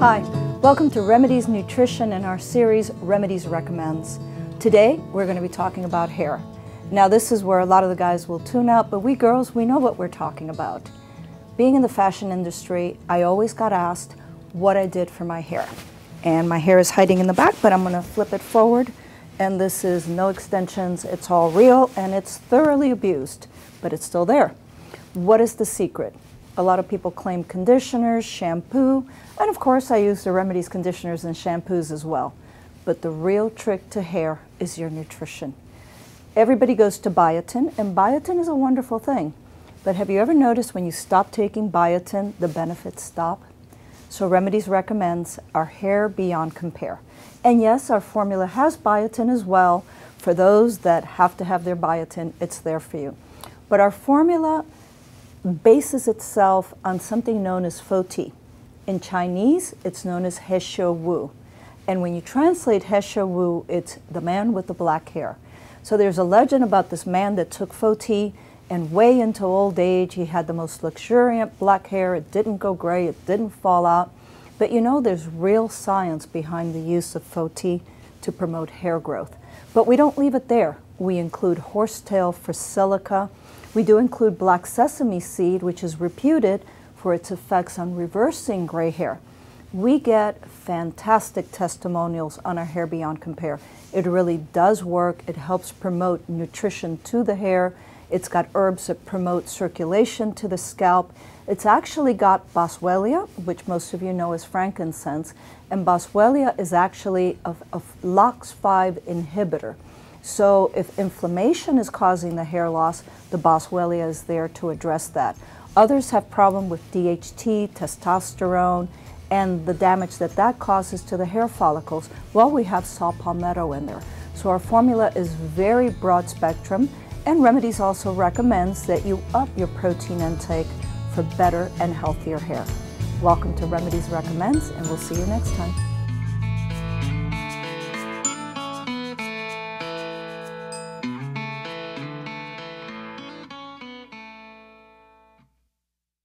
Hi, welcome to Remedy's Nutrition and our series Remedy's Recommends. Today we're going to be talking about hair. Now this is where a lot of the guys will tune out, but we girls, we know what we're talking about. Being in the fashion industry, I always got asked what I did for my hair. And my hair is hiding in the back, but I'm going to flip it forward. And this is no extensions, it's all real and it's thoroughly abused, but it's still there. What is the secret? A lot of people claim conditioners, shampoo, and of course I use the Remedy's conditioners and shampoos as well. But the real trick to hair is your nutrition. Everybody goes to biotin, and biotin is a wonderful thing. But have you ever noticed when you stop taking biotin, the benefits stop? So Remedy's recommends our hair beyond compare. And yes, our formula has biotin as well. For those that have to have their biotin, it's there for you. But our formula bases itself on something known as Foti. In Chinese, it's known as He Shou Wu. And when you translate He Shou Wu, it's the man with the black hair. So there's a legend about this man that took Foti and way into old age, he had the most luxuriant black hair. It didn't go gray, it didn't fall out. But you know, there's real science behind the use of Foti to promote hair growth. But we don't leave it there. We include horsetail for silica. We do include black sesame seed, which is reputed for its effects on reversing gray hair. We get fantastic testimonials on our Hair Beyond Compare. It really does work. It helps promote nutrition to the hair. It's got herbs that promote circulation to the scalp. It's actually got boswellia, which most of you know as frankincense, and boswellia is actually a, a LOX5 inhibitor. So if inflammation is causing the hair loss, the boswellia is there to address that. Others have problem with DHT, testosterone, and the damage that that causes to the hair follicles. Well, we have saw palmetto in there. So our formula is very broad spectrum, and Remedy's also recommends that you up your protein intake for better and healthier hair. Welcome to Remedy's Recommends, and we'll see you next time.